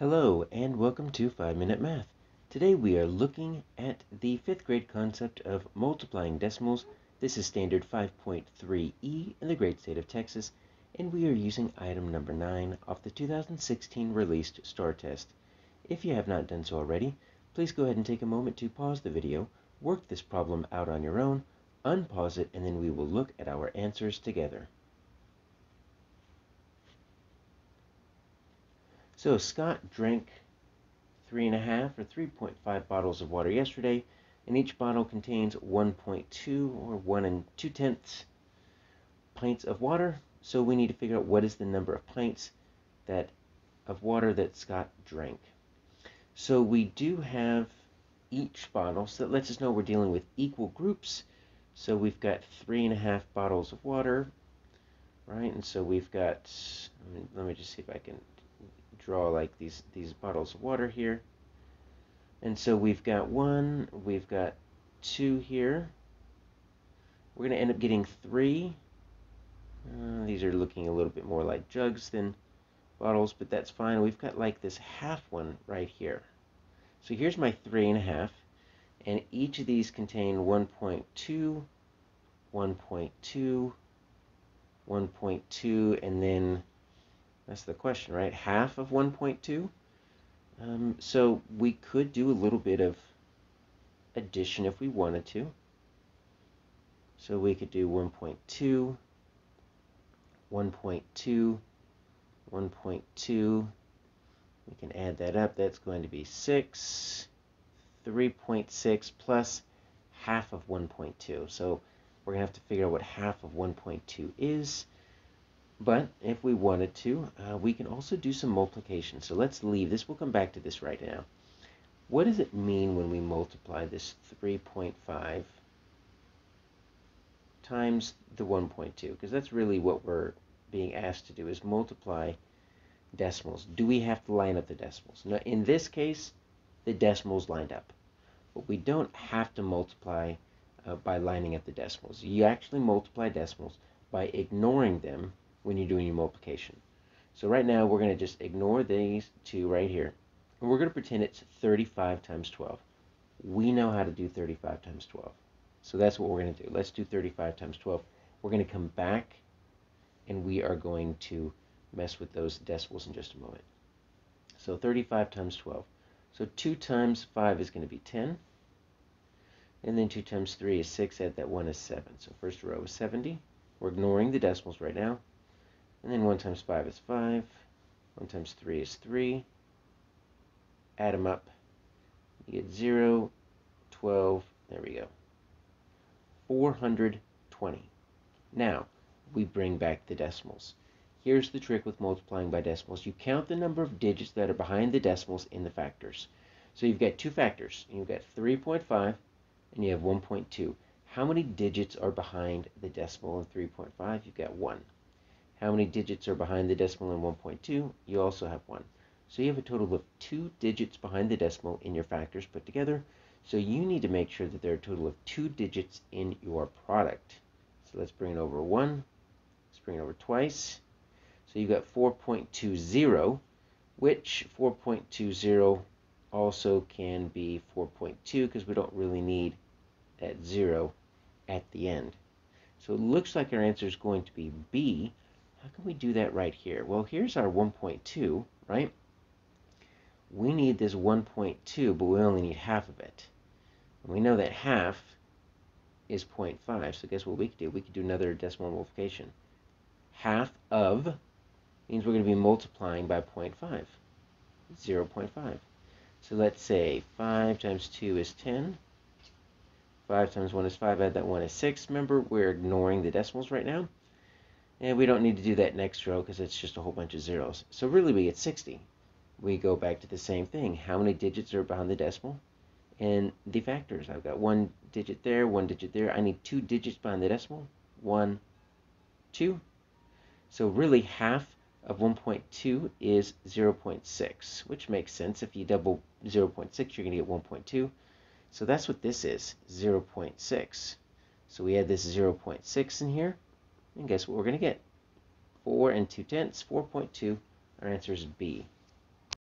Hello and welcome to 5 Minute Math. Today we are looking at the 5th grade concept of multiplying decimals. This is standard 5.3e in the great state of Texas and we are using item number 9 off the 2016 released STAAR test. If you have not done so already, please go ahead and take a moment to pause the video, work this problem out on your own, unpause it, and then we will look at our answers together. So Scott drank three and a half or 3.5 bottles of water yesterday, and each bottle contains 1.2 or 1 and 2 tenths pints of water. So we need to figure out what is the number of pints that of water that Scott drank. So we do have each bottle, so that lets us know we're dealing with equal groups. So we've got three and a half bottles of water, right? And so we've got, let me, let me just see if I can draw like these, these bottles of water here. And so we've got one, we've got two here. We're going to end up getting three. Uh, these are looking a little bit more like jugs than bottles, but that's fine. We've got like this half one right here. So here's my three and a half, and each of these contain 1.2, 1.2, 1.2, and then that's the question, right? Half of 1.2? Um, so we could do a little bit of addition if we wanted to. So we could do 1.2, 1.2, 1.2. We can add that up. That's going to be 6, 3.6 plus half of 1.2. So we're going to have to figure out what half of 1.2 is. But if we wanted to, uh, we can also do some multiplication. So let's leave this. We'll come back to this right now. What does it mean when we multiply this 3.5 times the 1.2? Because that's really what we're being asked to do is multiply decimals. Do we have to line up the decimals? Now, in this case, the decimals lined up. But we don't have to multiply uh, by lining up the decimals. You actually multiply decimals by ignoring them when you're doing your multiplication. So right now we're going to just ignore these two right here. And we're going to pretend it's 35 times 12. We know how to do 35 times 12. So that's what we're going to do. Let's do 35 times 12. We're going to come back and we are going to mess with those decimals in just a moment. So 35 times 12. So 2 times 5 is going to be 10. And then 2 times 3 is 6. Add that 1 is 7. So first row is 70. We're ignoring the decimals right now. And then 1 times 5 is 5. 1 times 3 is 3. Add them up. You get 0, 12, there we go. 420. Now, we bring back the decimals. Here's the trick with multiplying by decimals. You count the number of digits that are behind the decimals in the factors. So you've got two factors. You've got 3.5 and you have 1.2. How many digits are behind the decimal in 3.5? You've got 1 how many digits are behind the decimal in 1.2, you also have 1. So you have a total of two digits behind the decimal in your factors put together. So you need to make sure that there are a total of two digits in your product. So let's bring it over 1. Let's bring it over twice. So you've got 4.20, which 4.20 also can be 4.2 because we don't really need that 0 at the end. So it looks like our answer is going to be B, how can we do that right here? Well, here's our 1.2, right? We need this 1.2, but we only need half of it. And we know that half is 0.5, so guess what we could do? We could do another decimal multiplication. Half of means we're going to be multiplying by 0.5, 0.5. So let's say 5 times 2 is 10. 5 times 1 is 5, add that 1 is 6. Remember, we're ignoring the decimals right now. And we don't need to do that next row because it's just a whole bunch of zeros. So really we get 60. We go back to the same thing. How many digits are behind the decimal? And the factors. I've got one digit there, one digit there. I need two digits behind the decimal. One, two. So really half of 1.2 is 0.6, which makes sense. If you double 0.6, you're going to get 1.2. So that's what this is, 0.6. So we add this 0.6 in here. And guess what we're going to get? 4 and 2 tenths, 4.2. Our answer is B.